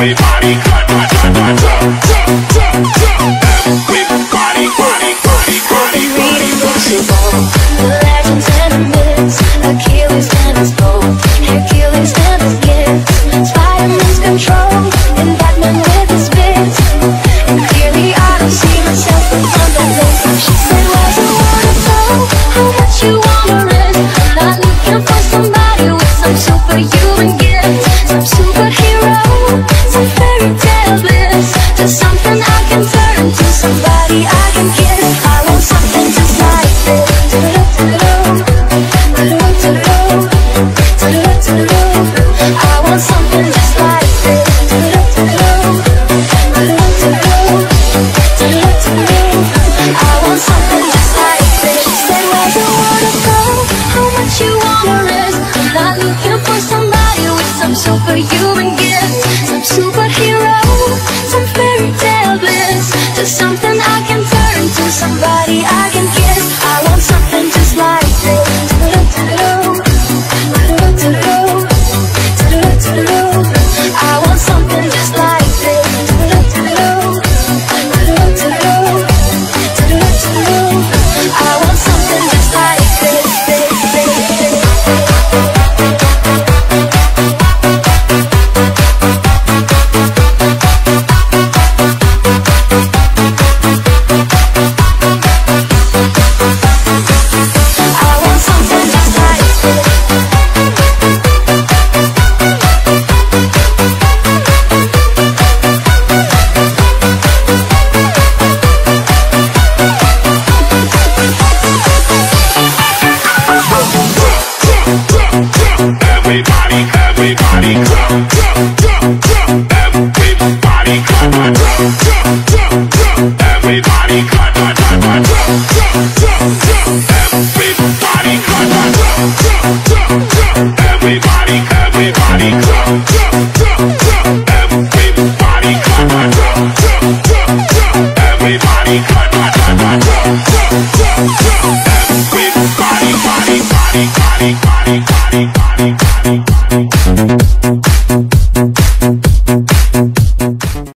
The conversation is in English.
Everybody jump, jump, jump. Everybody, body, body, body, body. The legends and the myths, Achilles and his Hercules and his gifts, control, and Batman with his. And clearly I don't see myself list. She said, wanna know how much you wanna risk? I'm not looking for somebody with some superhuman gifts, some superhero, something I can turn to, somebody I can kiss. I want something just like this. I want something Everybody cut, Everybody, everybody, cut, cut, cut, cut, Everybody, everybody, cut, Thank you.